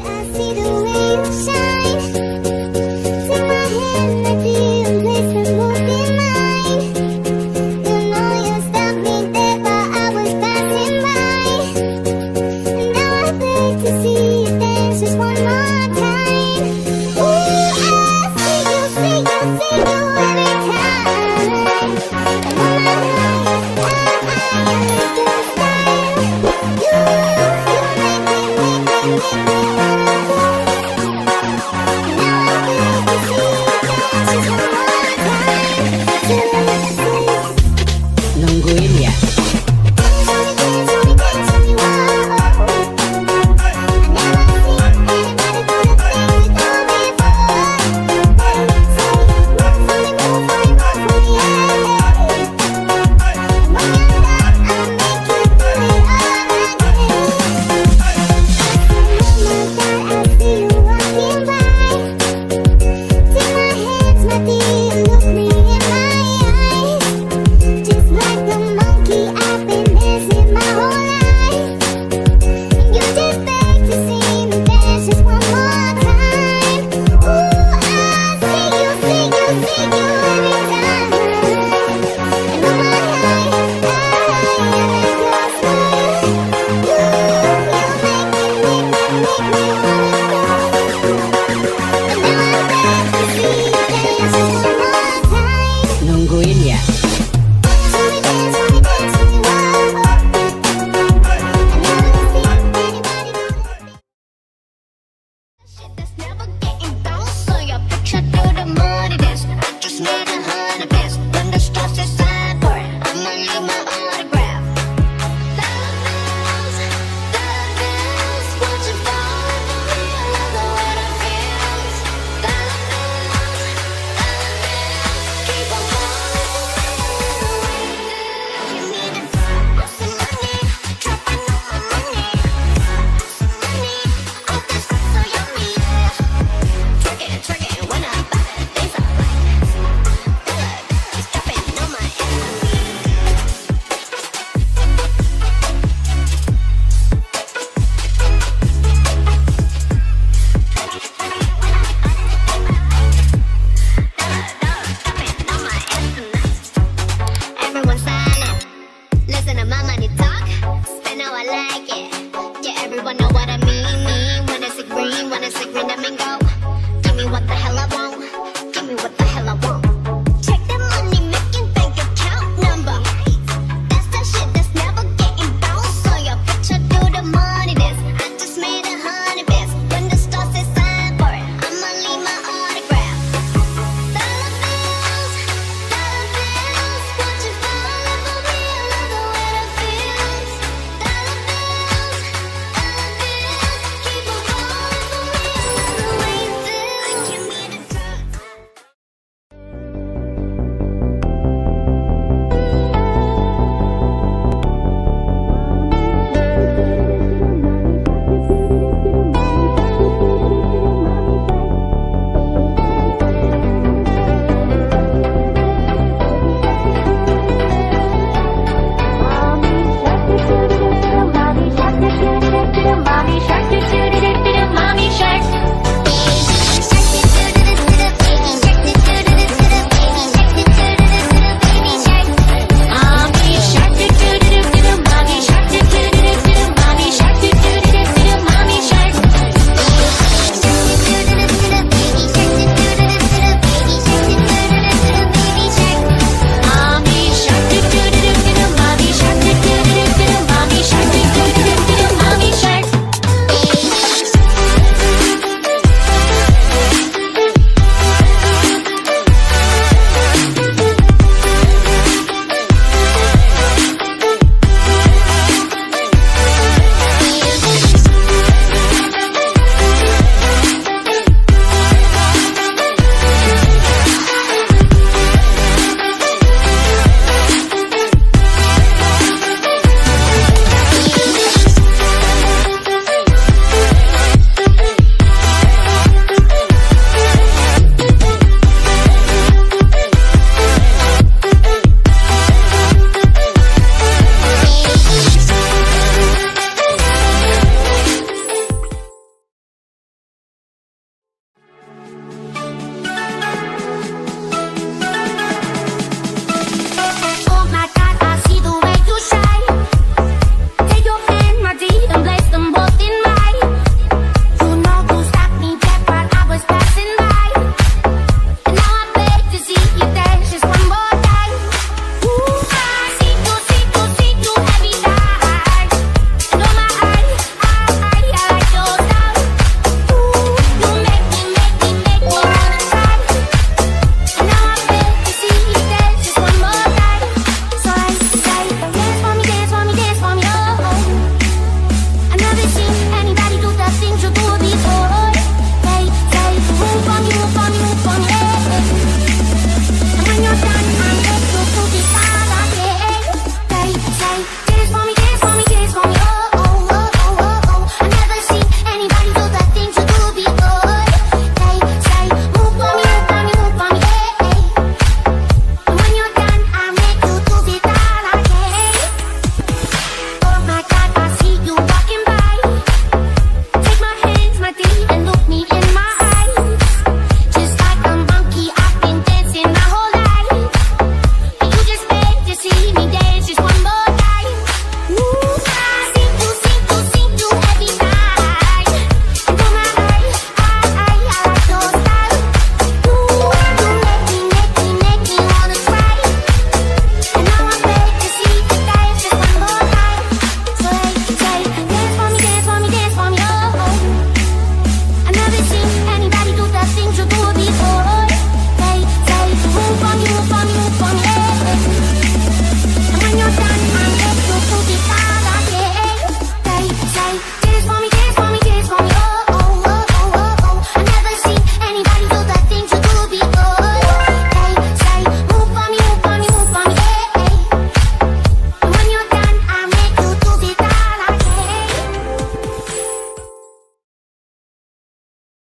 I see the way you shine. know what I mean, mean When it's a green, when it's a green, I mean go.